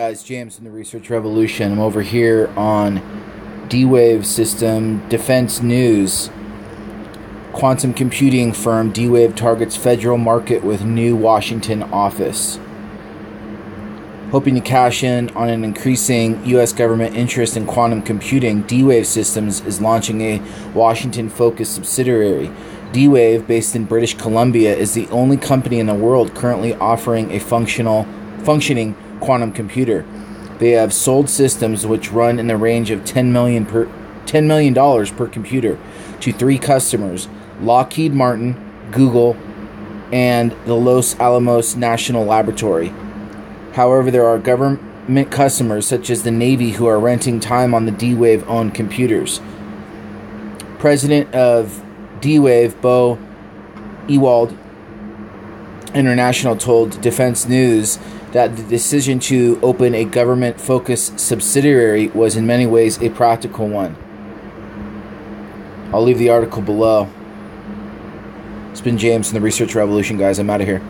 guys, James from the Research Revolution. I'm over here on D Wave System Defense News. Quantum computing firm D Wave targets federal market with new Washington office. Hoping to cash in on an increasing U.S. government interest in quantum computing, D Wave Systems is launching a Washington focused subsidiary. D Wave, based in British Columbia, is the only company in the world currently offering a functional, functioning quantum computer. They have sold systems which run in the range of 10 million per $10 million per computer to three customers Lockheed Martin, Google, and the Los Alamos National Laboratory. However, there are government customers such as the Navy who are renting time on the D Wave owned computers. President of D Wave, Bo Ewald International, told Defense News that the decision to open a government focused subsidiary was in many ways a practical one. I'll leave the article below. It's been James from the Research Revolution, guys. I'm out of here.